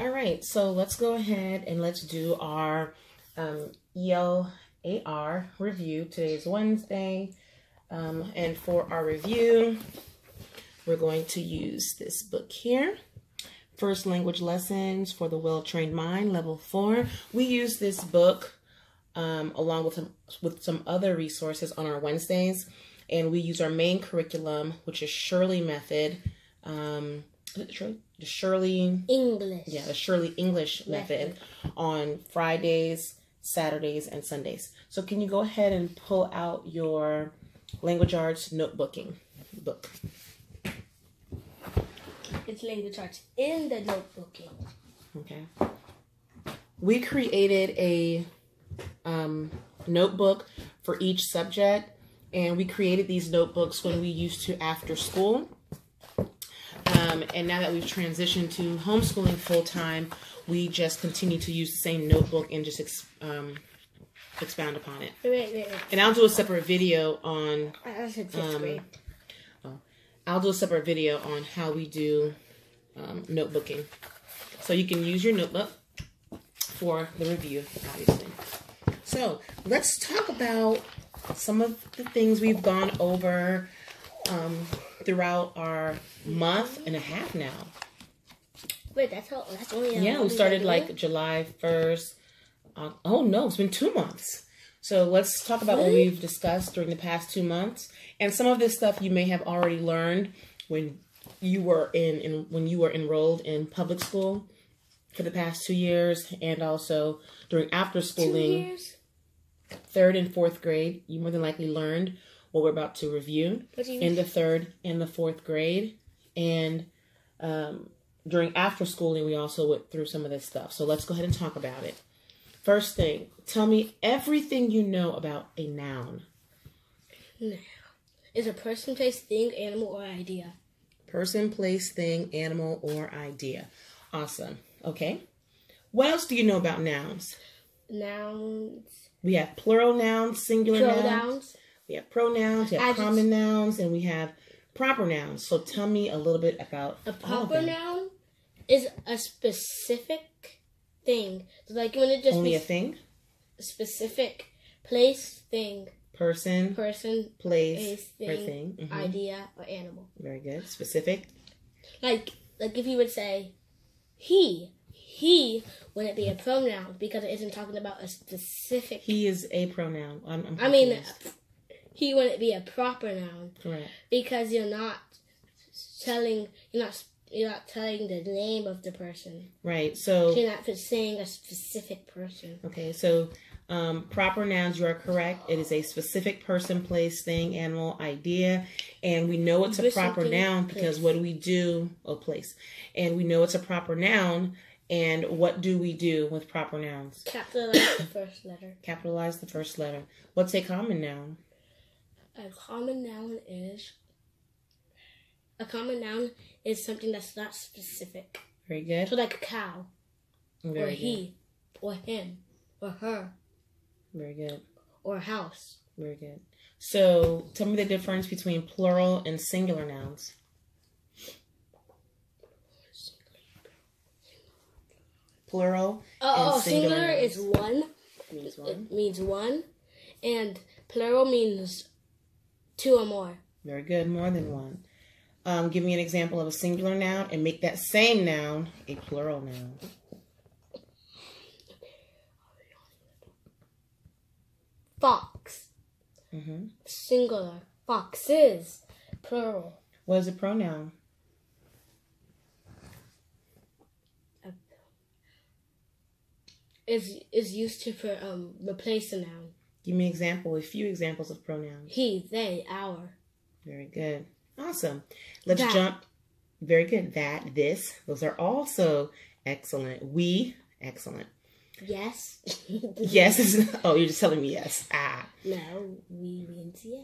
All right, so let's go ahead and let's do our um, ELAR review. Today is Wednesday, um, and for our review, we're going to use this book here. First Language Lessons for the Well-Trained Mind, Level 4. We use this book um, along with some, with some other resources on our Wednesdays, and we use our main curriculum, which is Shurley Method. Um, Shurley? The Shurley English. Yeah, the Shurley English method, Method. on Fridays, Saturdays, and Sundays. So can you go ahead and pull out your language arts notebooking book? It's language arts in the notebooking. Okay. We created a um, notebook for each subject, and we created these notebooks when we used to after school. Um, and now that we've transitioned to homeschooling full time, we just continue to use the same notebook and just ex- um, expound upon it. Wait, wait, wait. And I'll do a separate video on I said fifth Um, grade. I'll do a separate video on how we do um, notebooking. So you can use your notebook for the review, obviously. So let's talk about some of the things we've gone over um, throughout our month and a half now. Wait, that's how. That's only. a Yeah, we started like July 1st. Uh, oh no, it's been two months. So let's talk about what we've discussed during the past two months, and some of this stuff you may have already learned when you were in, in when you were enrolled in public school for the past two years, and also during after two schooling, years. third and fourth grade. You more than likely learned what we're about to review What do you in the third and the fourth grade. And um, during after schooling, we also went through some of this stuff. So let's go ahead and talk about it. First thing, tell me everything you know about a noun. Noun is a person, place, thing, animal, or idea? Person, place, thing, animal, or idea. Awesome. Okay. What else do you know about nouns? Nouns, We have plural nouns, singular nouns. pronouns. We have pronouns, we have Adjectives. common nouns, and we have proper nouns. So tell me a little bit about A all of proper them. noun is a specific thing. So like when it just Only be a thing, specific place, thing, person, person, place, place, or thing, thing. Mhm. idea, or animal. Very good. Specific. Like like if you would say he, he wouldn't be a pronoun because it isn't talking about a specific. He is a pronoun. I'm, I'm I mean, confused. He wouldn't be a proper noun correct. because you're not telling you're not you're not telling the name of the person. Right. So You're not saying a specific person. okay. So um, proper nouns. You are correct. It is a specific person, place, thing, animal, idea, and we know it's a proper noun because what do we do? Oh, place. And we know it's a proper noun. And what do we do with proper nouns? Capitalize the first letter. Capitalize the first letter. What's a common noun? A common noun is a common noun is something that's not specific. Very good. So like a cow, or good. he, or him, or her, Very good. or house. Very good. So tell me the difference between plural and singular nouns. Plural Oh, oh singular singular is one. means one. It means one, and plural means two or more. Very good. More than one. Um, give me an example of a singular noun and make that same noun a plural noun. Fox, hmm singular. Foxes, plural. What is a pronoun? Is is used to for, um replace a noun. Give me an example, a few examples of pronouns. He, they, our. Very good. Awesome. Let's That. jump. Very good. That, this, those are also excellent. We, excellent. Yes. Yes. is- oh, you're just telling me yes. Ah. No, we means yes.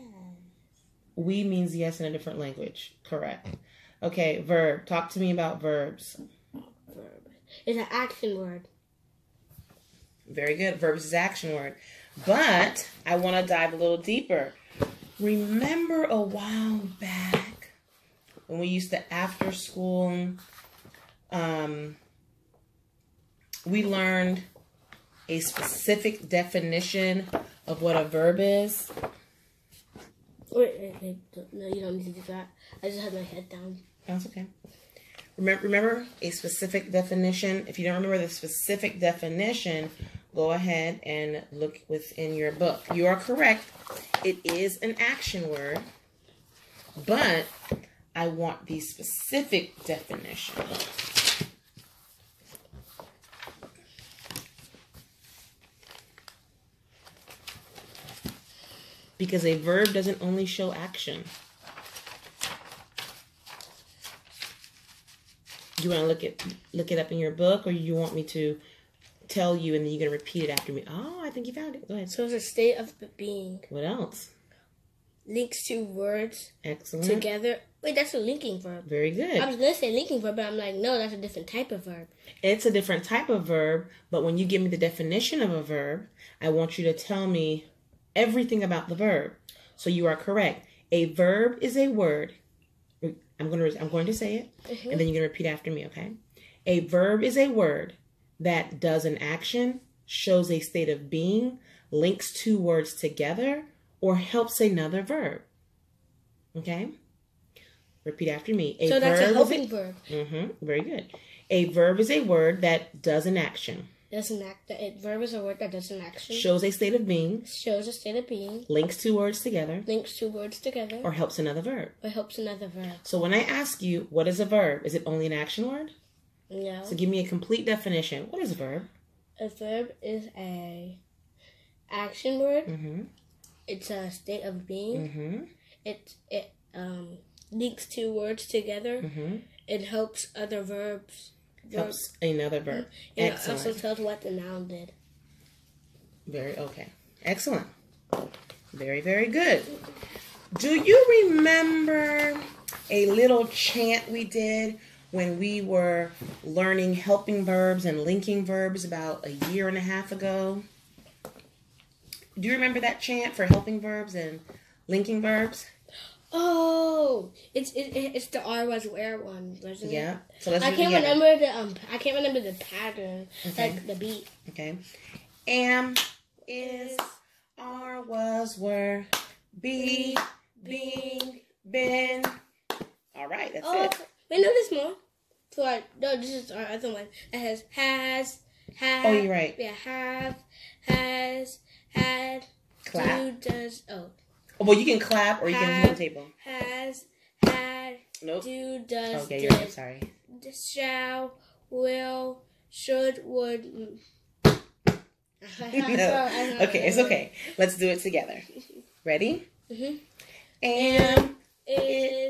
We means yes in a different language. Correct. Okay, verb. Talk to me about verbs. Verb. It's an action word. Very good. Verbs is action word. But I want to dive a little deeper. Remember a while back when we used to after school um we learned a specific definition of what a verb is. Wait, wait, wait. No, you don't need to do that. I just had my head down. That's okay. Remember, remember a specific definition. If you don't remember the specific definition, go ahead and look within your book. You are correct. It is an action word, but I want the specific definition. Because a verb doesn't only show action. you want to look it look it up in your book or you want me to tell you and then you're gonna repeat it after me. Oh i think you found it. Go ahead. So it's a state of being. what else? Links two words excellent. together. Wait, that's a linking verb. very good. I was gonna say linking verb, but I'm like, no, that's a different type of verb. it's a different type of verb but when you give me the definition of a verb i want you to tell me everything about the verb. So you are correct. A verb is a word. I'm going to i'm going to say it and mm-hmm. then you're going to repeat after me okay? A verb is a word that does an action shows a state of being links two words together or helps another verb okay repeat after me a So that's a helping verb. Mm-hmm. Very good. A verb is a word that does an action, Doesn't act. A verb is a word that does an action. shows a state of being, shows a state of being. links two words together, Links two words together. or helps another verb. Or helps another verb. So when I ask you, what is a verb? Is it only an action word? No. So give me a complete definition. What is a verb? A verb is a action word. Mm-hmm. It's a state of being. Mm-hmm. It it um links two words together. Mm-hmm. It helps other verbs. verbs. Helps another verb. And it also tells what the noun did. Very okay. Excellent. Very, very good. Do you remember a little chant we did when we were learning helping verbs and linking verbs about a year and a half ago? Do you remember that chant for helping verbs and linking verbs? Oh, it's it, it- it's the R was where one, wasn't Yeah. it? So let's I can't remember the um. I can't remember the pattern, Okay. like the beat. Okay. Am is R was were be being been. All right, that's Oh, it. Wait, no, there's more. So I no, this is our other one. It has has has. Oh, you're right. Yeah, have has had. Clap. Do does oh Oh, well, you can clap or you can do it on Have. the table. has had Nope. do does Okay, did you're right. Sorry. shall will should would. no. Okay, it's okay. Let's do it together. Ready? Mhm. And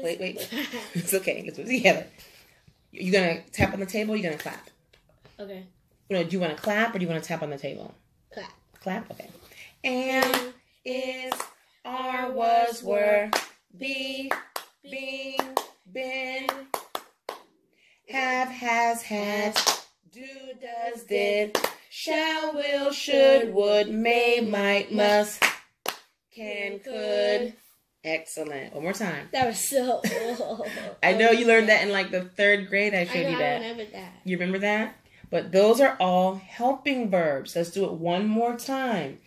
wait, wait. it's okay. Let's do it together. You gonna tap on the table? Or you gonna clap? okay. Know, do you want to clap or do you want to tap on the table? Clap. Clap. Okay. And is are was were be being been have has had do does did shall will should would may might must can could excellent one more time That was so. Cool. i know you learned that in like the third grade i I showed know. you I that remember that. you remember that but those are all helping verbs let's do it one more time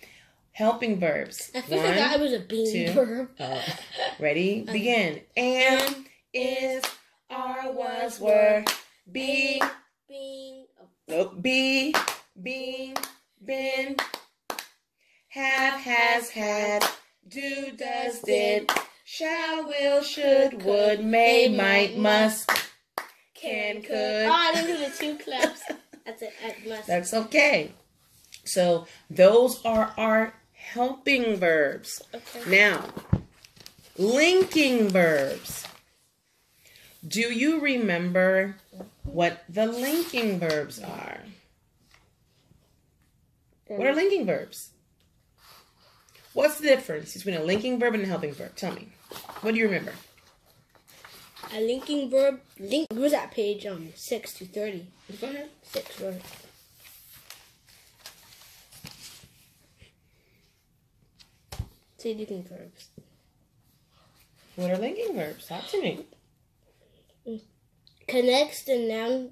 helping verbs I I One, thought it was a being two. verb. Oh. Ready? Begin. And is, are, was, were, be, Being. Oh, be, being, been, have, has, had, do, does, did, shall, will, should, would, may, might, must, can, could. Oh, I didn't do the two claps. That's it. I must. That's okay. So those are our helping verbs. okay. Now, linking verbs. Do you remember what the linking verbs are? What are linking verbs? What's the difference between a linking verb and a helping verb? Tell me. What do you remember? A linking verb. Link. Was that page? Um, six to thirty. Go ahead. Six verb. See linking verbs. What are linking verbs? Talk to me. Connects the noun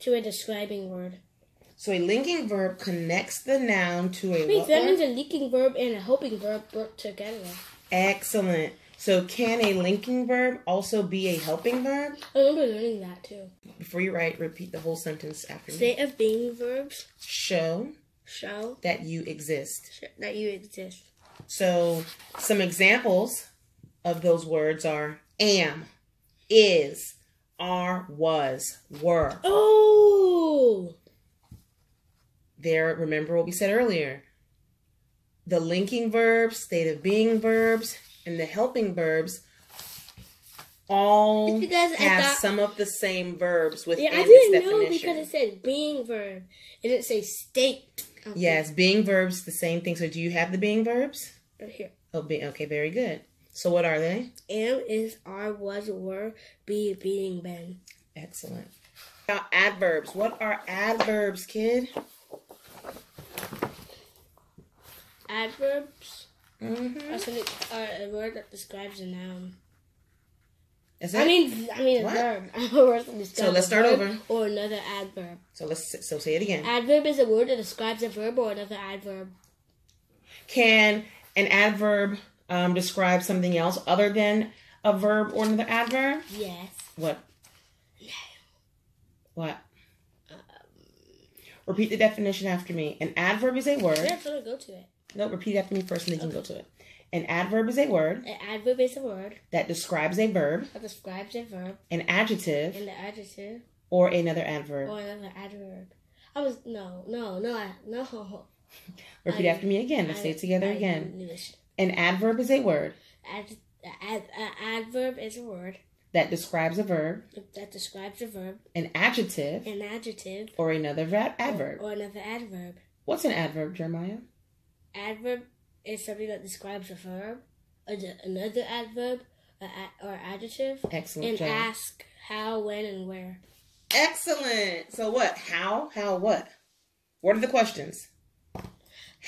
to a describing word. So a linking verb connects the noun to a Wait, that means a leaking verb and a helping verb work together. Excellent. So can a linking verb also be a helping verb? I remember learning that too. Before you write, repeat the whole sentence after me. State of being verbs Show show that you exist. that you exist. So some examples of those words are am, is, are, was, were. Oh, There, remember what we said earlier. The linking verbs, state of being verbs, and the helping verbs all have thought- some of the same verbs within yeah, I didn't know definition. because it said being verb. It didn't say state. yes, being verbs, the same thing. So do you have the being verbs? Right here. Oh, be, okay, very good. So what are they? Am is are was were be being been. Excellent. Now adverbs. What are adverbs, kid? Adverbs Mm-hmm. are, something, are a word that describes a noun. Is I mean, I mean a What? verb. A word that describes let's start over. Or another adverb. so let's so say it again. Adverb is a word that describes a verb or another adverb. Can an adverb um, describe something else other than a verb or another adverb? Yes. What? What? Repeat the definition after me. An adverb is a word. Yeah, so to go to it. No, repeat after me first, and then you can go to it. An adverb is a word An adverb is a word that describes a verb, that describes a verb an adjective, and the adjective or another adverb. or another adverb. I was no, no, no, I, no. Repeat I- after me again. Let's say it together I again. An adverb is a word Ad, ad, ad, adverb is a word that describes a verb, that describes a verb, an adjective, an adjective, or another adverb. or another adverb. What's an adverb, Jeremiah? Adverb is something that describes a verb, another adverb, or adjective, Excellent and job. ask how, when, and where. Excellent. So what? How? How what? What are the questions?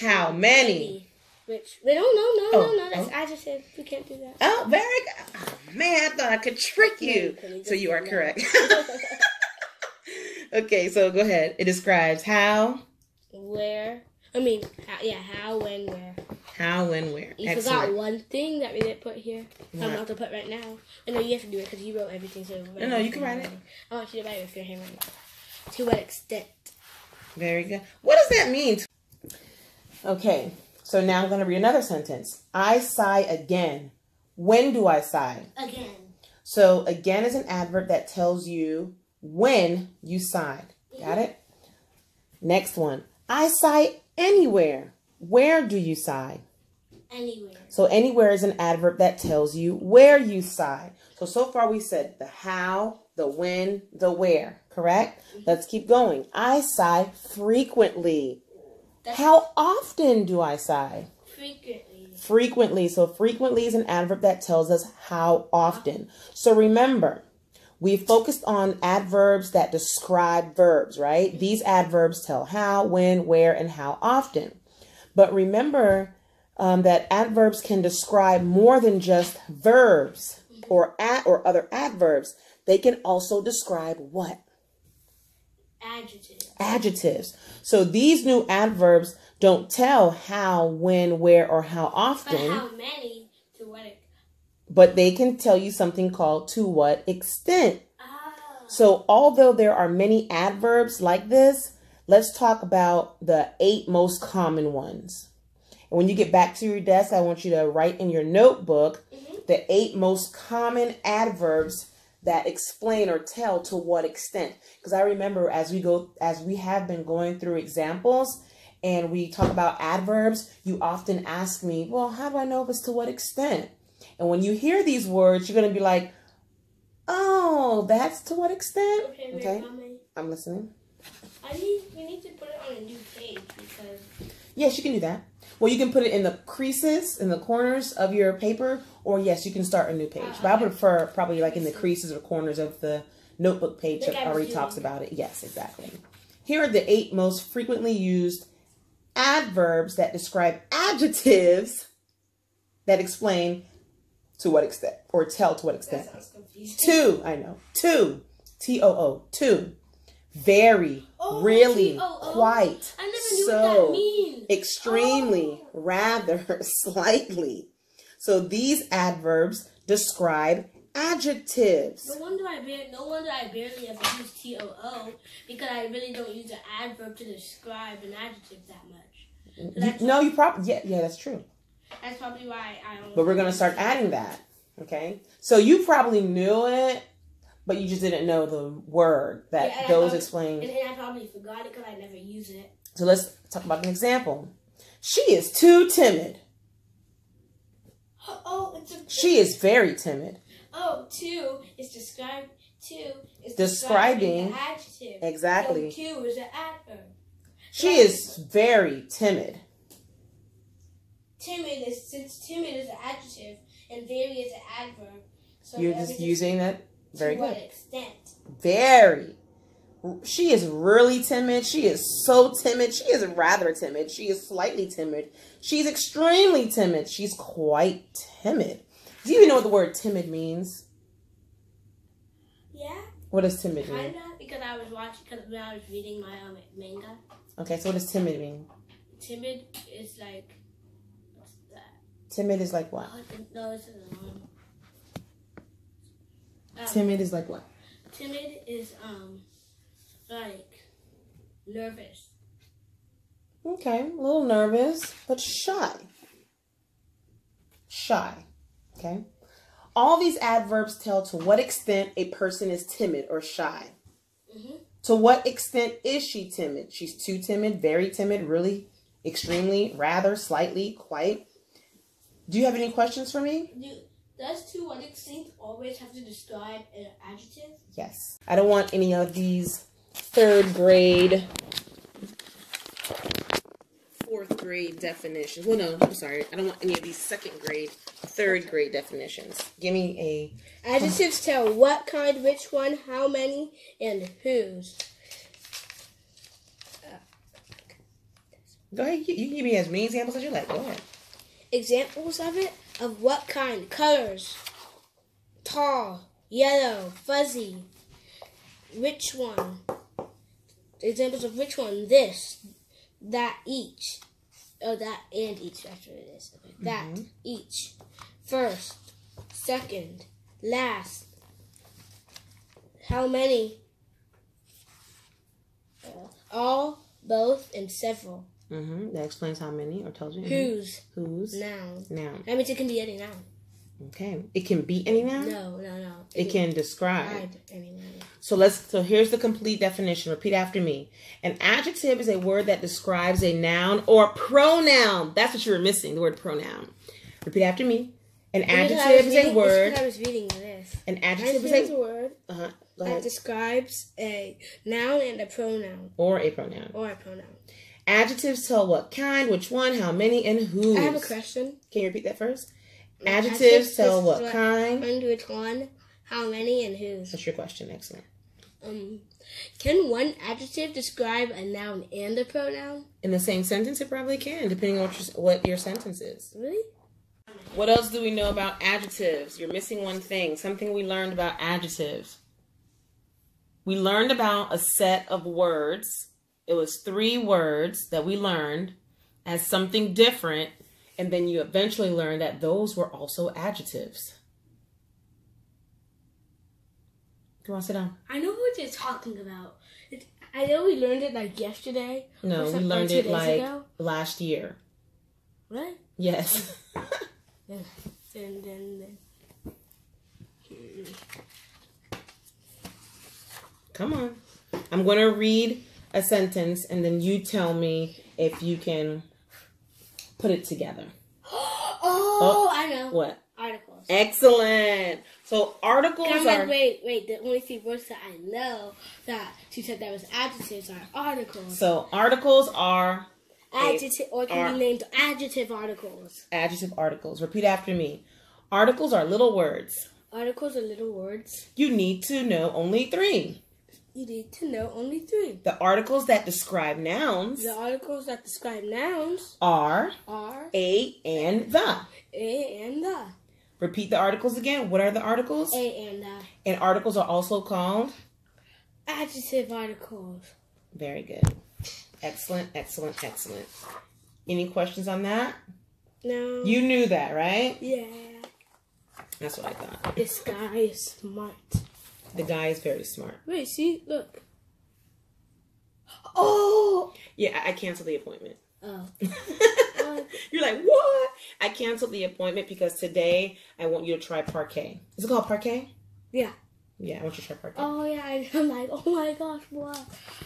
How many? Which wait, no, no, no, Oh, no, no. That's oh. adjective. We can't do that. Oh, very good. Oh, man, I thought I could trick you. Can So you are correct. okay, so go ahead. It describes how, where? I mean, how, yeah, how, when, where. how, when, where. You Excellent. forgot one thing that we didn't put here. I'm about to put right now. I know you have to do it because you wrote everything. So No, no, you can write it. I want you to write it with your handwriting. To what extent? Very good. What does that mean? Okay, so now I'm going to read another sentence. I sigh again. When do I sigh? Again. So again is an adverb that tells you when you sighed. Got it? Next one. I sigh anywhere. Where do you sigh? Anywhere. So anywhere is an adverb that tells you where you sigh. So so far we said the how, the when, the where, correct? Mm-hmm. Let's keep going. I sigh frequently. That's- How often do I sigh? Frequently. Frequently. So frequently is an adverb that tells us how often. So remember, we focused on adverbs that describe verbs, right? These adverbs tell how, when, where, and how often. But remember um, that adverbs can describe more than just verbs or at or other adverbs. They can also describe what? Adjective. Adjectives. So these new adverbs don't tell how, when, where, or how often. But how many? To what? But they can tell you something called to what extent. Ah. So, although there are many adverbs like this, let's talk about the eight most common ones. And when you get back to your desk, I want you to write in your notebook the eight most common adverbs that explain or tell to what extent. Because I remember as we go, as we have been going through examples and we talk about adverbs, you often ask me, well, how do I know if it's to what extent? And when you hear these words, you're going to be like, oh, that's to what extent? Okay, Okay. I'm listening. I need. We need to put it on a new page because. Yes, you can do that. Well, you can put it in the creases, in the corners of your paper, or yes, you can start a new page. But I would prefer probably like in the creases or corners of the notebook page that already talks about it. Yes, exactly. Here are the eight most frequently used adverbs that describe adjectives that explain to what extent or tell to what extent. Two, I know. Two. T O O. Two. very, Oh, really, oh. quite, I never knew so, what that means. extremely, Oh. rather, slightly. So these adverbs describe adjectives. No wonder I barely, no wonder I barely ever use T O O because I really don't use an adverb to describe an adjective that much. Mm, you- no, you probably yeah, yeah, that's true. That's probably why I don't. But we're gonna start adding that. Okay. So you probably knew it, but you just didn't know the word that Yeah, goes probably- explained. And, I probably forgot it because I never use it. So let's talk about an example. She is too timid. Oh, it's a. She is very timid. Oh, two is describe. Two is Describing- the adjective. Exactly. So two is an adverb. She is very timid. Timid is since timid is an adjective and very is an adverb. So You're just using that very to what good. extent? Very. She is really timid. She is so timid. She is rather timid. She is slightly timid. She's extremely timid. She's quite timid. Do you even know what the word timid means? Yeah, What does timid mean? kinda because I was watching because when I was reading my um, manga, Okay, so what does timid mean? timid is like? Timid is like what? No, it's um, um, Timid is like what? timid is um like nervous. Okay, a little nervous, but shy. Shy. Okay. All these adverbs tell to what extent a person is timid or shy. Mhm. To what extent is she timid? She's too timid, very timid, really, extremely, rather, slightly, quite. Do you have any questions for me? Do, does to what extent always have to describe an adjective? Yes. I don't want any of these third grade, fourth grade definitions. Well, no, I'm sorry. I don't want any of these second grade, third grade definitions. Give me a. Adjectives tell what kind, which one, how many, and whose. Go ahead. You, you can give me as many examples as you like. Go ahead. Examples of it of what kind? Colors. Tall, yellow, fuzzy. Which one? Examples of which one? This, that, each. Oh, that and each. That's what it is. Okay. That, each. First, second, last. How many? Uh, all, both, and several. Mm-hmm. That explains how many or tells you. Whose? Whose? Noun. Noun. That means it can be any noun. Okay. It can be any noun. No, no, no. It can describe. Describe any noun. So let's so here's the complete definition. Repeat after me. An adjective is a word that describes a noun or pronoun. That's what you were missing, the word pronoun. Repeat after me. An adjective is a word. I was reading this. An adjective is a word uh-huh, that describes a noun and a pronoun or a pronoun. or a pronoun. Adjectives tell what kind, which one, how many, and who. I have a question. Can you repeat that first? Adjectives tell what kind. which one, how many, and who. That's your question. Excellent. Um, can one adjective describe a noun and a pronoun? In the same sentence, it probably can, depending on what your, what your sentence is. Really? What else do we know about adjectives? You're missing one thing. Something we learned about adjectives. We learned about a set of words. It was three words that we learned as something different, and then you eventually learned that those were also adjectives. Come on, sit down. I know what you're talking about. It, I know we learned it like yesterday. No, we learned it like ago. last year. What? Yes. Oh. Then, then, then. Come on. I'm going to read a sentence and then you tell me if you can put it together. Oh, oh, I know. What? Articles. Excellent. So articles And I'm like, are wait, wait. The only three words that I know that she said that was adjectives are articles. so articles are Adjective, or can are- be named adjective articles. adjective articles. Repeat after me. Articles are little words. Articles are little words. You need to know only three. You need to know only three. The articles that describe nouns The articles that describe nouns are are a and the. a and the. Repeat the articles again. What are the articles? A and the. And articles are also called Adjective articles. Very good. Excellent, excellent, excellent. Any questions on that? No. You knew that, right? Yeah. That's what I thought. This guy is smart. The guy is very smart. Wait, see, look. Oh. Yeah, I I canceled the appointment. Oh. You're like, what? I canceled the appointment because today I want you to try parquet. Is it called parquet? Yeah. Yeah, I want you to try parquet. Oh yeah, I'm like, oh my gosh, wow!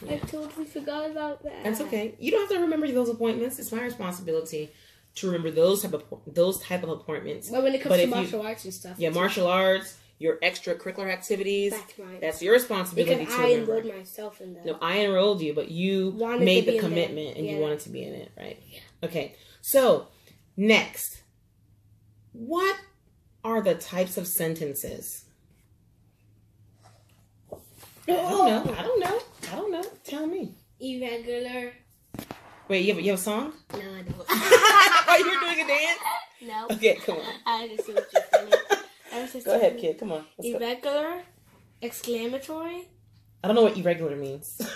I totally forgot about that. That's okay. You don't have to remember those appointments. It's my responsibility to remember those type of those type of appointments. But when it comes But to if you- martial arts and stuff, Yeah, martial arts, your extracurricular activities. That's mine. That's your responsibility because to I remember. enrolled myself in that. No, I enrolled you, but you Wanted made the commitment and you wanted to be in it, right? Yeah. Okay. So, next. What are the types of sentences? I don't know. Oh. I don't know. I don't know. Tell me. Irregular. Wait, you have, you have a song? No, I don't. oh, you're doing a dance? no. Okay, come on. I just see what you're saying. I was just Go ahead, kid. Come on. Let's go. Irregular. Exclamatory. I don't know what irregular means.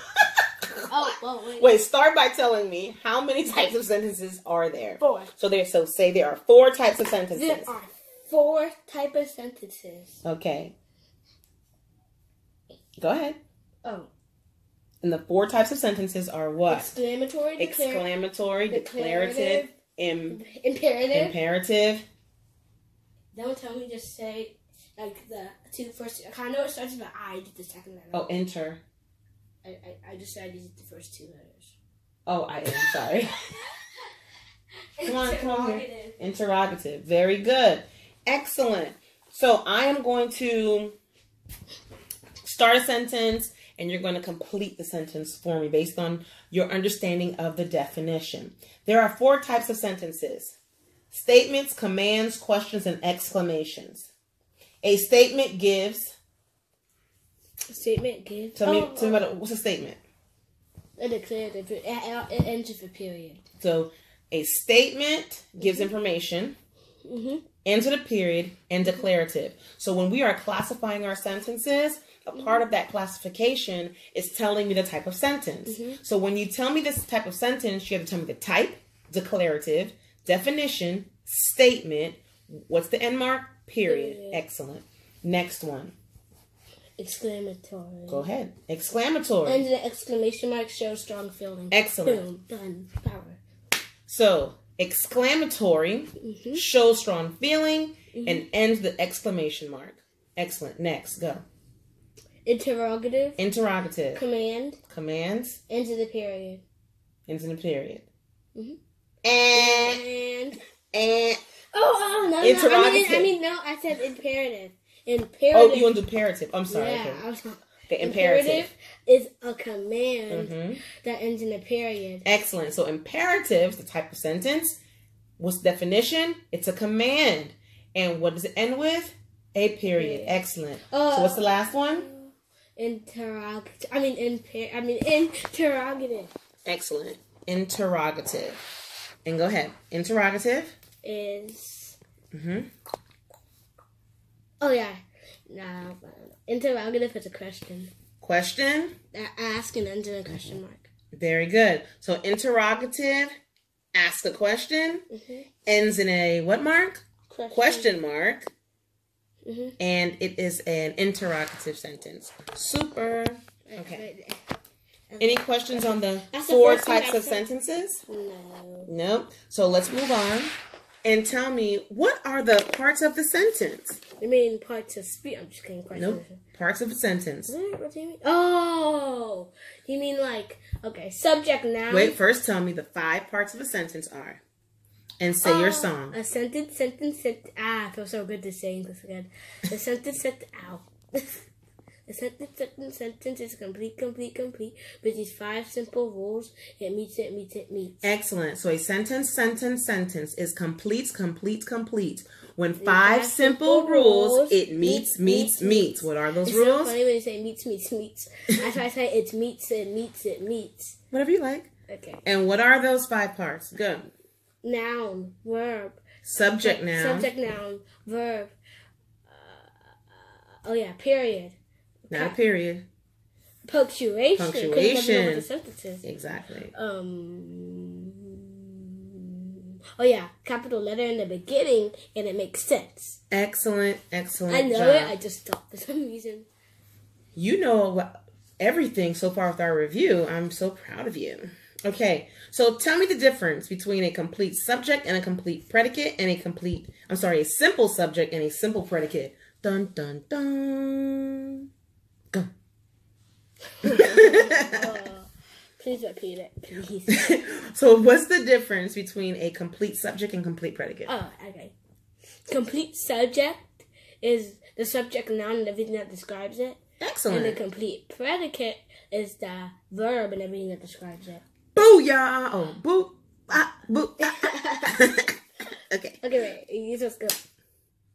Oh, well, wait. Wait, start by telling me how many types of sentences are there? Four. So there so say there are four types of sentences. There are four type of sentences. Okay. Go ahead. Oh. And the four types of sentences are what? Exclamatory. Declar- Exclamatory, declarative, im- imperative. imperative. Don't tell me just say like the two first. I kind of know it starts with I. Did the second letter. Oh, enter. I, I I just said these did the first two letters. Oh, I am sorry. Come on, come on here. Interrogative. Very good. Excellent. So I am going to start a sentence and you're going to complete the sentence for me based on your understanding of the definition. There are four types of sentences statements, commands, questions, and exclamations. A statement gives. Statement gives. Tell me, oh, tell me about it. Oh. What's a statement? a declarative. It, ends with a period. So a statement gives mm-hmm. information. Mm-hmm. ends with a period and declarative. So when we are classifying our sentences, a part mm-hmm. of that classification is telling me the type of sentence. Mm-hmm. So when you tell me this type of sentence, you have to tell me the type, declarative, definition, statement, what's the end mark? Period. Period. Excellent. Next one. Exclamatory. Go ahead. Exclamatory. And the exclamation mark shows strong feeling. Excellent. Boom. Done. Power. So exclamatory Mm-hmm. shows strong feeling and ends the exclamation mark. Excellent. Next, go. Interrogative. Interrogative. Command. Commands Ends with a period. ends in a period. Mhm. And And and oh, oh no, no. I mean, I mean, no. I said imperative. Imperative. oh, you want imperative? I'm sorry. Yeah. okay. I was, The imperative. is a command hmm that ends in a period. Excellent. So imperative, is the type of sentence. What's the definition? It's a command. And what does it end with? A period. Period. Excellent. Uh, so what's the last one? Interrogative. I mean, imper- I mean, interrogative Excellent. Interrogative. And go ahead. Interrogative. is. hmm Oh yeah. No, interrogative is a question. Question. Ask and ends in a question mark. Very good. So interrogative, ask a question, Mhm. ends in a what mark? Question. Question mark. Mhm. And it is an interrogative sentence. Super. Okay. Any questions on the That's the four thing types of sentences? No. Nope. So let's move on and tell me what are the parts of the sentence? You mean parts of speech? I'm just kidding. Parts Nope. of Parts of a sentence. what? What do you mean? Oh, you mean like okay, subject noun. Wait, first tell me the five parts of a sentence are. And say your Oh, song. A sentence, sentence, sentence. Ah, I feel so good to say English again. A sentence, sentence. Ow. A sentence, sentence, sentence is complete, complete, complete. With these five simple rules, it meets, it meets, it meets. Excellent. So a sentence, sentence, sentence is complete, complete, complete. When five simple rules, it meets, meets, meets. What are those It's so rules? funny when you say meets, meets, meets. That's why I say it meets, it meets, it meets. Whatever you like. Okay. And what are those five parts? Go. Noun, verb, Subject noun. subject noun, verb. Uh, oh yeah, period. Not a period. punctuation. 'cause it doesn't know what Punctuation. Exactly. Um. Oh yeah, capital letter in the beginning, and it makes sense. Excellent, excellent I know job. it. I just stopped for some reason. you know everything so far with our review. I'm so proud of you. Okay, so tell me the difference between a complete subject and a complete predicate and a complete, I'm sorry, a simple subject and a simple predicate. Dun, dun, dun. Please repeat it, please. so, what's the difference between a complete subject and complete predicate? oh, okay. Complete subject is the subject noun and everything that describes it, Excellent. and the complete predicate is the verb and everything that describes it. Booyah! Oh, boo. Ah, boo. ah. okay. Okay, wait. You just go.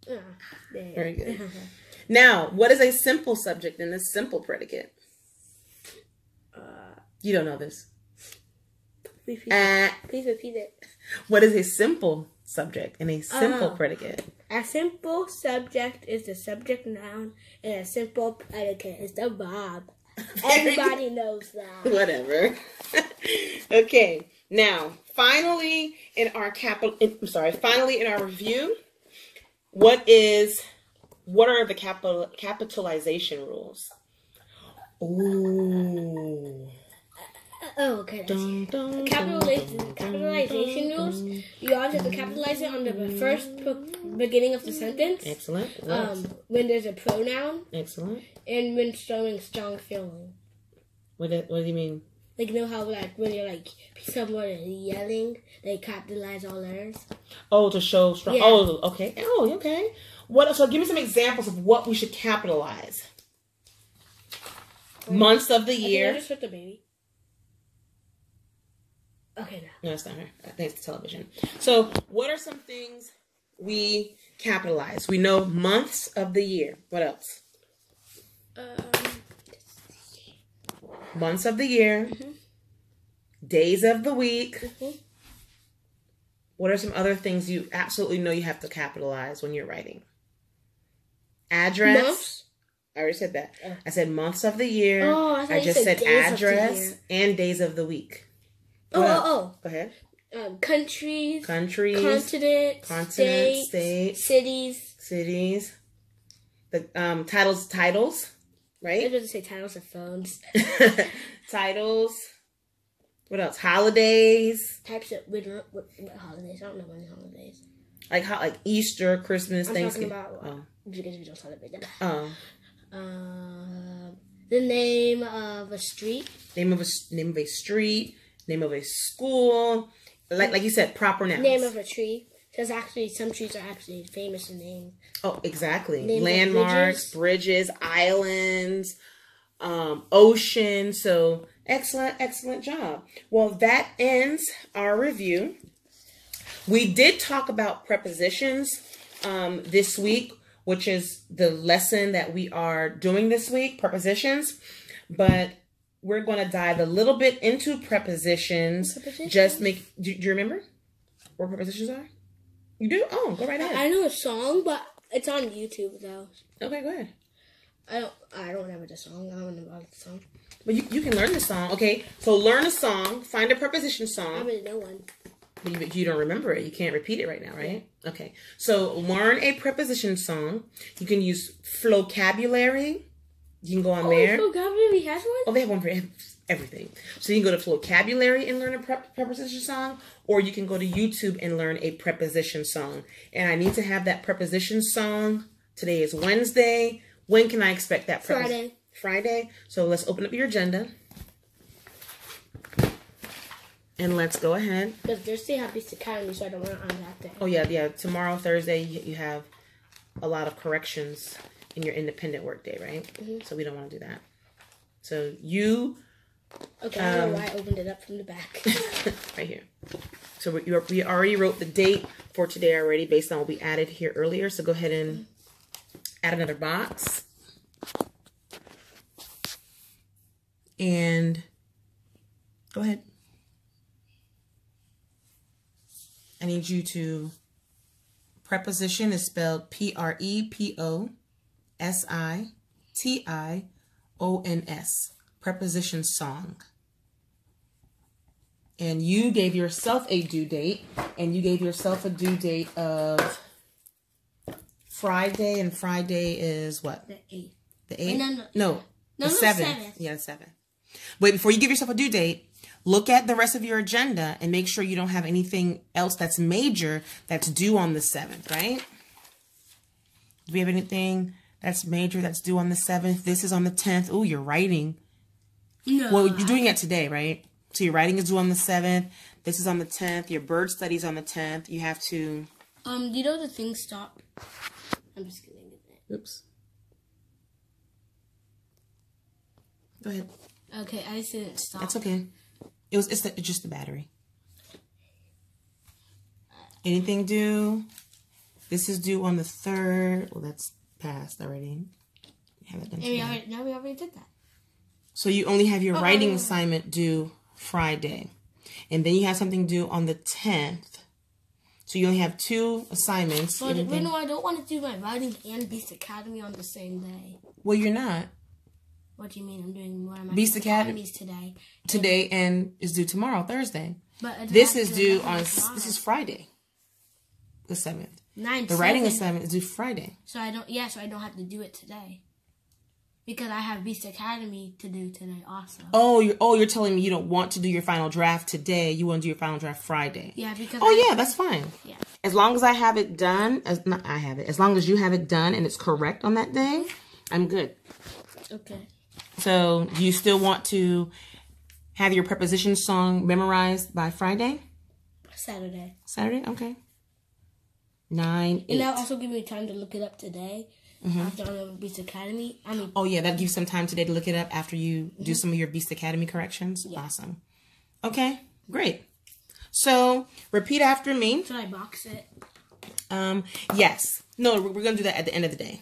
Ah, there. Very good. Now, what is a simple subject and a simple predicate? You don't know this. Please repeat, Uh, please repeat it. what is a simple subject and a simple Oh. predicate? A simple subject is the subject noun, and a simple predicate is the verb. Everybody knows that. Whatever. okay. Now, finally, in our capital, I'm sorry. Finally, in our review, what is what are the capital capitalization rules? Ooh. Oh, okay. Dun, dun, Capitalization, dun, dun, capitalization dun, rules. You always have to capitalize it on the first p- beginning of the sentence. Excellent. Um, when there's a pronoun Excellent. and when showing strong feeling. What do, what do you mean? Like you know how like when you're like someone is yelling, they capitalize all letters. Oh, to show strong. Yeah. Oh, okay. Oh, okay. What? So, give me some examples of what we should capitalize. Months of the think I year. just hurt the baby. Okay, now. No, it's not her. I think it's the television. So, what are some things we capitalize? We know months of the year. What else? Um, Months of the year. Days of the week. Mhm. What are some other things you absolutely know you have to capitalize when you're writing? Address. Months? I already said that. Oh. I said months of the year. Oh, I I just said said, days of the address and days of the week. Oh, else? oh, Go ahead. oh. Um, countries, Countries, continents, continents, states, states. cities. cities, the um titles, titles, right? going to say titles of phones. titles. What else? Holidays, Types of what, what, what holidays? I don't know any holidays. like how like Easter, Christmas, I'm talking Thanksgiving. about Oh, because we don't celebrate them. oh, Um, the name of a street. name of a name of a street, name of a school, like like you said, proper nouns. Name of a tree. Because actually, some trees are actually famous in name. Oh, exactly. Names of Landmarks, bridges. islands, um, ocean. So excellent, excellent job. Well, that ends our review. We did talk about prepositions um, this week, which is the lesson that we are doing this week, prepositions. But we're going to dive a little bit into prepositions. Prepositions? Just make. Do, do you remember what prepositions are? You do? Oh, go right ahead. I know a song, but it's on YouTube though. Okay, go ahead. I don't. I don't remember the song. I don't know about the song. But you, you can learn the song. Okay, so learn a song, find a preposition song. I know one. But you, you don't remember it. You can't repeat it right now, right? Okay, so learn a preposition song. You can use Flocabulary. You can go on there. Oh, there. Flocabulary has one. Oh, they have one for everything. So you can go to Flocabulary and learn a pre- preposition song, or you can go to YouTube and learn a preposition song. And I need to have that preposition song. Today is Wednesday. When can I expect that? Friday. Friday. So let's open up your agenda. And let's go ahead. Because Thursday have Beast Academy, so I don't want it on that day. Oh yeah, yeah. Tomorrow, Thursday, you have a lot of corrections in your independent work day, right? So we don't want to do that. So you Okay, I don't Um, know why I opened it up from the back. right here. So we, we already wrote the date for today already based on what we added here earlier. So go ahead and add another box. And go ahead. I need you to preposition is spelled P R E P O S I T I O N S. preposition song. And you gave yourself a due date, and you gave yourself a due date of Friday, and Friday is what? The eighth. The eighth? Oh, no, no. no, No, the no, seventh. seventh. Yeah, the seventh. Wait, before you give yourself a due date, look at the rest of your agenda and make sure you don't have anything else that's major that's due on the seventh, right? Do we have anything that's major that's due on the seventh? This is on the tenth. Oh, you're writing. No. Well, you're doing it today, right? So your writing is due on the seventh. This is on the tenth. Your bird studies on the tenth. You have to. um, you know the thing stop? I'm just kidding. Oops. Go ahead. Okay, I just didn't stop. That's okay. It was. It's, the, it's just the battery. Anything due? This is due on the third. Well, that's passed already. Haven't done we already, no, we already did that. So you only have your oh, writing Oh. assignment due Friday. And then you have something due on the 10th. So you only have two assignments. But you know, I don't want to do my writing and Beast Academy on the same day. well, you're not. What do you mean? I'm doing one of my Beast Academy- today. Today and is due tomorrow, Thursday. But This is due on, tomorrow. this is Friday. The 7th. Nine. The writing assignment is due Friday. So I don't. Yeah, so I don't have to do it today. Because I have Beast Academy to do today also. Oh, you're, oh, you're telling me you don't want to do your final draft today. You want to do your final draft Friday. Yeah, because Oh, I, yeah, that's fine. Yeah. As long as I have it done, as not I have it, as long as you have it done and it's correct on that day, I'm good. Okay. So, do you still want to have your preposition song memorized by Friday? Saturday. Saturday? Okay. Nine, And eight. that'll also give me time to look it up today. Mm-hmm. After I'm Beast Academy. I mean, Oh, yeah, that gives some time today to look it up after you do some of your Beast Academy corrections. Awesome. Okay, great. So, repeat after me. should I box it? Um, yes. No, we're going to do that at the end of the day.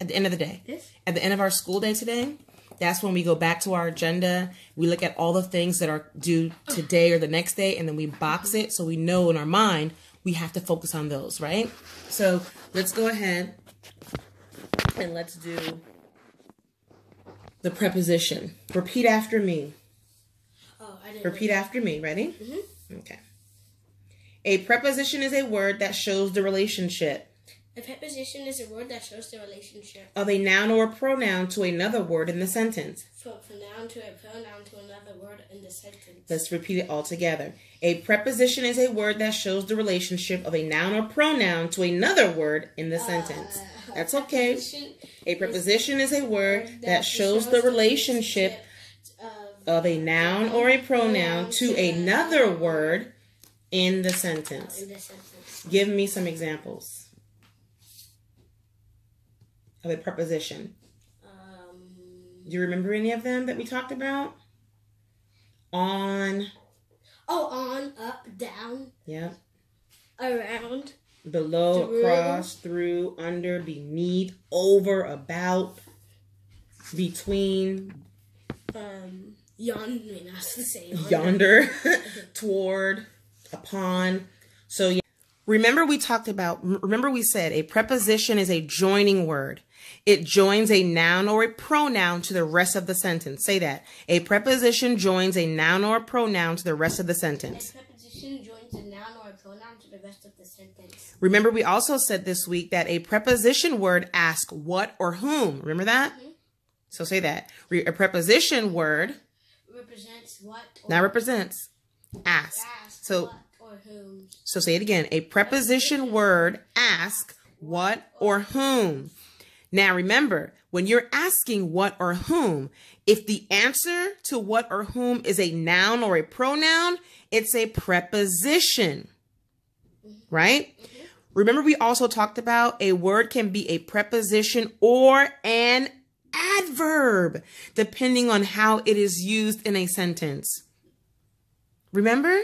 At the end of the day. This? At the end of our school day today, that's when we go back to our agenda. We look at all the things that are due today or the next day, and then we box it so we know in our mind we have to focus on those, right? So let's go ahead and let's do the preposition. Repeat after me. Oh, I didn't. Repeat after me. Ready? Mhm. Okay. A preposition is a word that shows the relationship A preposition is a word that shows the relationship of a noun or pronoun to another word in the sentence. from a noun to a pronoun to another word in the sentence. Let's repeat it all together. A preposition is a word that shows the relationship of a noun or pronoun to another word in the uh, sentence. That's okay. Preposition A preposition is a word that shows the relationship of of a noun or a pronoun to another word in the sentence. in the sentence. Give me some examples of a preposition. Um, Do you remember any of them that we talked about? On, oh, on, up, down, yeah. around, Below, Through. across, through, under, beneath, over, about, between, um, yon. Wait, not to say yon. yonder, toward, upon. So, yeah. Remember, we talked about, remember, we said a preposition is a joining word. It joins a noun or a pronoun to the rest of the sentence. Say that. A preposition joins a noun or a pronoun to the rest of the sentence. A preposition joins a noun or a pronoun to the rest of the sentence. Remember, we also said this week that a preposition word asks what or whom. Remember that? Mm-hmm. So say that. A preposition word Represents what or now represents ask. So what or whom. so say it again. A preposition word ask what or whom. Now remember, when you're asking what or whom, if the answer to what or whom is a noun or a pronoun, it's a preposition. Mm-hmm. Right? Mm-hmm. Remember, we also talked about a word can be a preposition or an adverb, depending on how it is used in a sentence. Remember?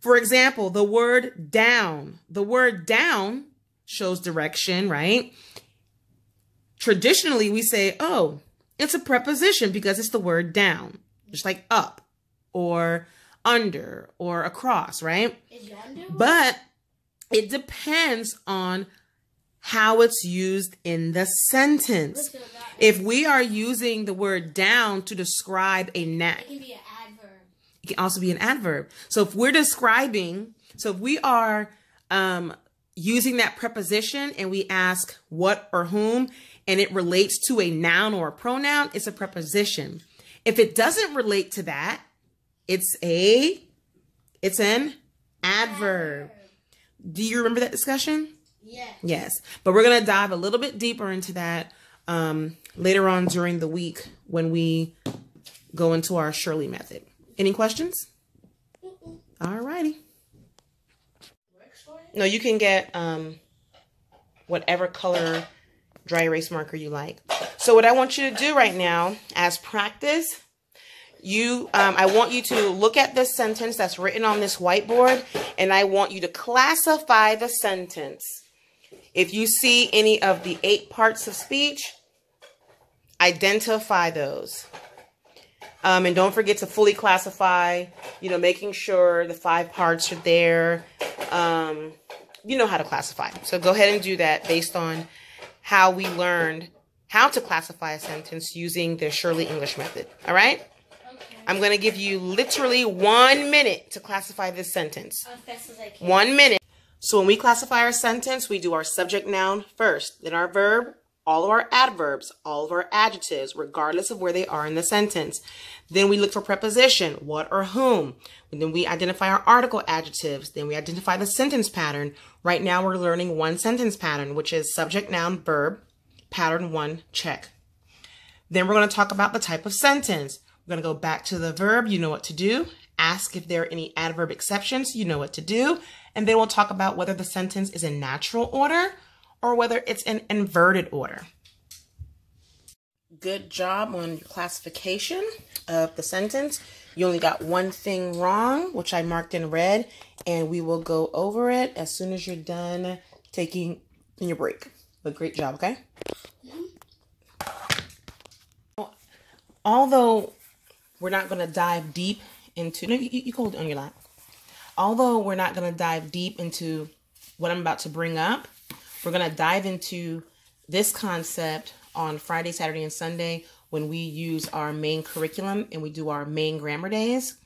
For example, the word down. The word down shows direction, right? Traditionally, we say, oh, it's a preposition because it's the word down, just like up or under or across, right? But it depends on how it's used in the sentence. If we are using the word down to describe a noun, It can be an adverb. it can also be an adverb. So if we're describing, so if we are um, using that preposition and we ask what or whom, and it relates to a noun or a pronoun, it's a preposition. If it doesn't relate to that, it's a, it's an adverb. Do you remember that discussion? Yes. Yes, but we're gonna dive a little bit deeper into that um, later on during the week when we go into our Shurley method. Any questions? All righty. No, you can get um, whatever color dry erase marker you like. So what I want you to do right now, as practice, you, um, I want you to look at this sentence that's written on this whiteboard, and I want you to classify the sentence. If you see any of the eight parts of speech, identify those. Um, and don't forget to fully classify, you know, making sure the five parts are there. Um, you know how to classify. So go ahead and do that based on how we learned how to classify a sentence using the Shurley English method. All right? Okay. I'm going to give you literally one minute to classify this sentence. As fast as I can. One minute. So when we classify our sentence, we do our subject noun first, then our verb, all of our adverbs, all of our adjectives, regardless of where they are in the sentence. Then we look for preposition, what or whom. And then we identify our article adjectives. Then we identify the sentence pattern. Right now we're learning one sentence pattern, which is subject, noun, verb, pattern one, check. Then we're going to talk about the type of sentence. We're going to go back to the verb. You know what to do. Ask if there are any adverb exceptions. You know what to do. And then we'll talk about whether the sentence is in natural order or whether it's in inverted order. Good job on your classification of the sentence. You only got one thing wrong, which I marked in red, and we will go over it as soon as you're done taking your break. But great job, okay? Although we're not going to dive deep into, no, you, you hold it on your lap. Although we're not going to dive deep into what I'm about to bring up, we're going to dive into this concept on Friday, Saturday, and Sunday when we use our main curriculum and we do our main grammar days.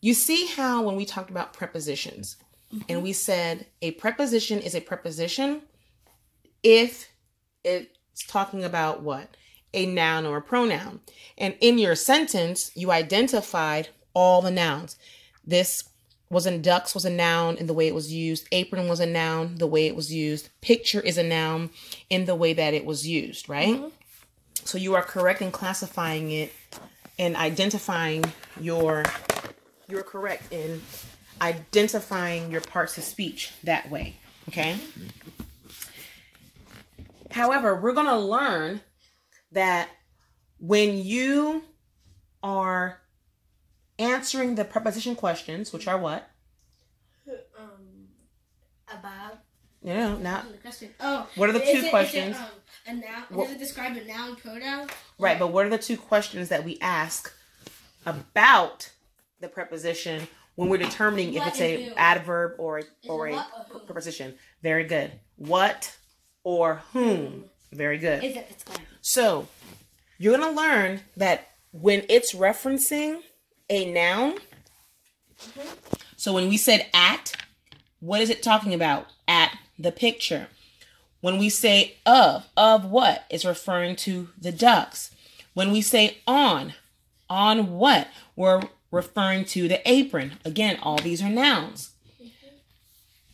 You see how when we talked about prepositions mm-hmm. and we said a preposition is a preposition if it's talking about what? A noun or a pronoun. And in your sentence, you identified all the nouns. This was in ducks was a noun in the way it was used. Apron was a noun, the way it was used. Picture is a noun in the way that it was used, right? Mm-hmm. So you are correct in classifying it and identifying your you're correct in identifying your parts of speech that way, okay? However, we're going to learn that when you are answering the preposition questions, which are what? Um, about You know, not. Oh, What are the two it- is it, questions? um, a noun. What- Does it describe a noun, pronoun? right, but what are the two questions that we ask about the preposition when we're determining if it's a who? adverb or a, or a what preposition? Very good. What or whom? Very good. Is it describing? So you're going to learn that when it's referencing a noun, so when we said at, what is it talking about? At the picture. When we say of, of what? It's referring to the ducks. When we say on, on what? We're referring to the apron. Again, all these are nouns.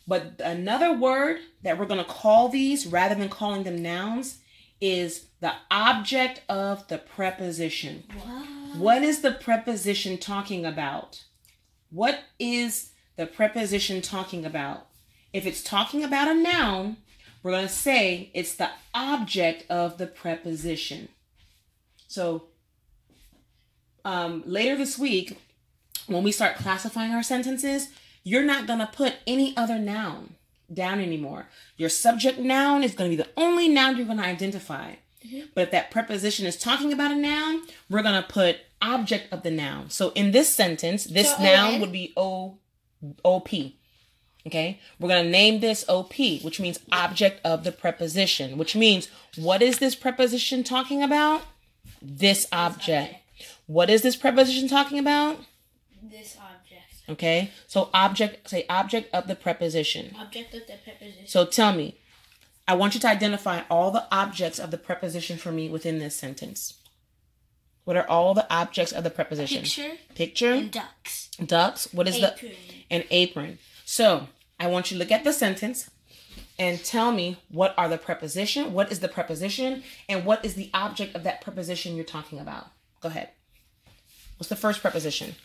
But another word that we're going to call these rather than calling them nouns is the object of the preposition. What? What is the preposition talking about? What is the preposition talking about? If it's talking about a noun, we're going to say it's the object of the preposition. So um, later this week, when we start classifying our sentences, you're not going to put any other noun down anymore. Your subject noun is going to be the only noun you're going to identify. Mm-hmm. But if that preposition is talking about a noun, we're going to put object of the noun. So in this sentence, this So noun would be O O P. Okay, we're gonna name this OP, which means object of the preposition, which means what is this preposition talking about? This object. What is this preposition talking about? This object. Okay, so object, say object of the preposition. Object of the preposition. So tell me, I want you to identify all the objects of the preposition for me within this sentence. What are all the objects of the preposition? Picture Picture, and ducks. ducks. What is the an apron? So I want you to look at the sentence and tell me what are the preposition, what is the preposition, and what is the object of that preposition you're talking about. Go ahead. What's the first preposition?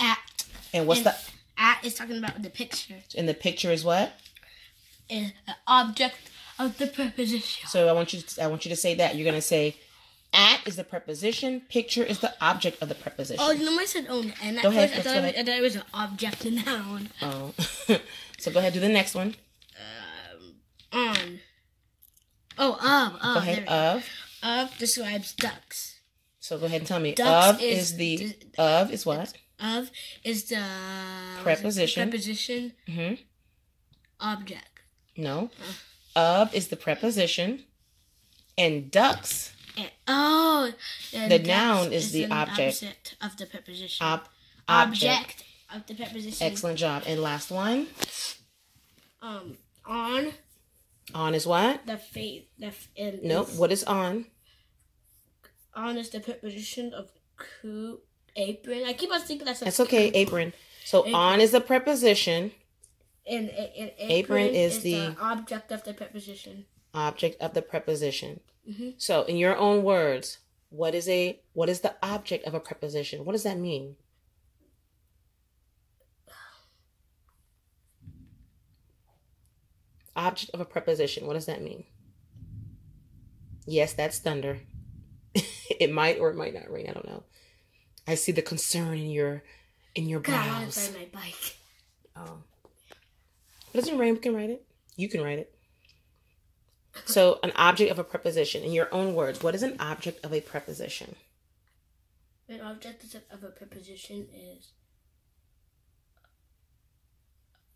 At. And what's And the at is talking about the picture. And the picture is what? Is an object of the preposition. So I want you to, I want you to say that. You're gonna say at is the preposition, picture is the object of the preposition. Oh, no, I said own. And Go ahead, I thought, go it was, ahead. I thought it was an object and noun. Oh. so go ahead, do the next one. Um, On. Oh, of. Of. Go ahead. Of. Of describes ducks. So go ahead and tell me. Ducks of is, is the d- of is what? Of is the Preposition. Preposition. hmm Object. No. Of is the preposition, and ducks And, oh, The noun is the object. of the preposition. ob object. object of the preposition. Excellent job. And last one. Um, on On is what? the face. The f- Nope. What is on? On is the preposition of coo apron. I keep on thinking that's a That's okay. Apron. So Apron. on is the preposition, And, and, and apron, is is, the- the, object of the preposition. object of the preposition. Mhm. So in your own words, what is a what is the object of a preposition? What does that mean? Object of a preposition. What does that mean? Yes, that's thunder. it might or it might not rain. I don't know. I see the concern in your in your God, brows. ride my bike. Oh. Doesn't rain, we can write it. You can write it. So, an object of a preposition. In your own words, what is an object of a preposition? An object of a preposition is.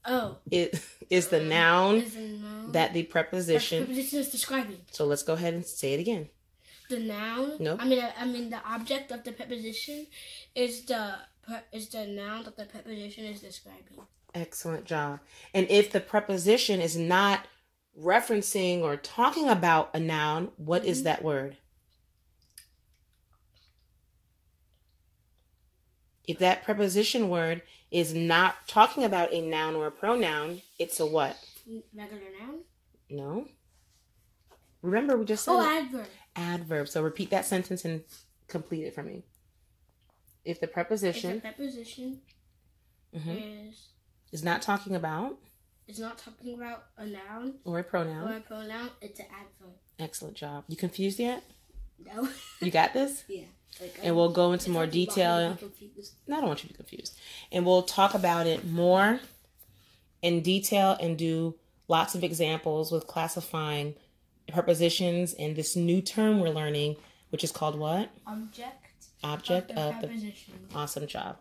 Oh. It is the noun Is a noun. that the preposition. preposition is describing. So, let's go ahead and say it again. The noun. Nope. I mean, uh, I mean, the object of the preposition is the is the noun that the preposition is describing. Excellent job. And if the preposition is not referencing or talking about a noun, what is that word? If that preposition word is not talking about a noun or a pronoun, it's a what? Regular noun. No. Remember, we just said Oh, it. adverb. adverb. So repeat that sentence and complete it for me. If the If the preposition preposition mhm, is is not talking about It's not talking about a noun or a pronoun, or a pronoun, it's an adverb. excellent job. You confused yet? No. You got this? yeah. Like, And we'll go into more detail. No, I don't want you to be confused. And we'll talk about it more in detail and do lots of examples with classifying prepositions and this new term we're learning, which is called what? Object. Object of the of the preposition. awesome job.